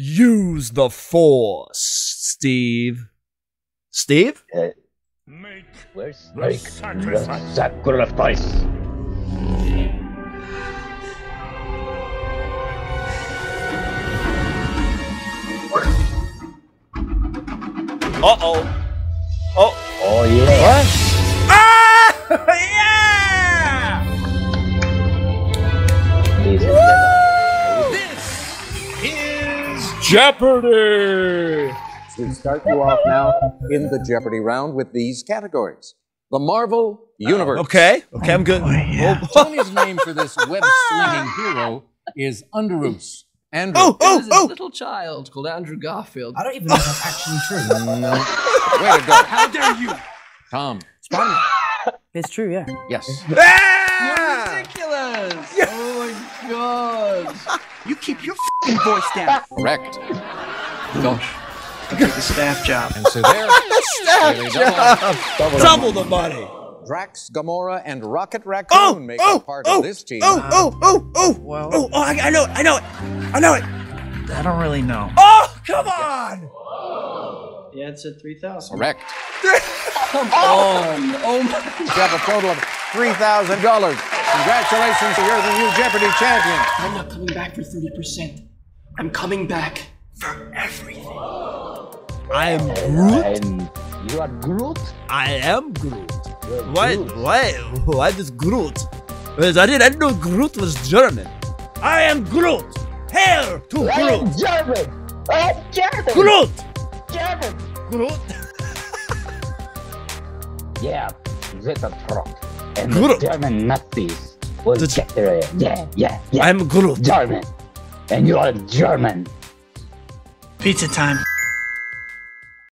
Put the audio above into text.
use the force, Steve. Steve? Uh, Make where's the Make sacrifice. sacrifice. Uh oh. Oh. Oh yeah. What? Ah! yeah! Jeopardy! We start you off now in the Jeopardy round with these categories. The Marvel Universe. Okay. Okay, I'm good. yeah. Oh, Tony's name for this web-slinging hero is Underoos. Andrew. oh, There was oh, this oh! little child called Andrew Garfield. I don't even know if that's actually true. No. Way to go. how dare you? Tom. It's true, yeah. Yes. Ah! Ridiculous! Oh my god! You keep your fing voice down. Correct. Gosh. Take the staff job. And so there, Staff Really job. Double the money. Drax, Gamora, and Rocket Raccoon Oh, make oh, up part oh, of this team. oh, oh, oh, oh, Well- oh, oh, I, I know it, I know it, I know it. I don't really know. Oh, come on! The answer 3000. Correct. Come oh. on! Oh my You have a total of $3,000. Congratulations, you're the new Jeopardy champion. I'm not coming back for 30%. I'm coming back for everything. I am Groot. And you are Groot. I am Groot. You're Why, Groot. why, why this Groot? Because I didn't, I didn't know Groot was German. I am Groot. Hail to Groot. I am German. I am German. Groot. German. Groot. Yeah, that's a truck. And Groot. the German Nazis will The- get there. Yeah, yeah, yeah. I'm Groot. German. And you are German. Pizza time.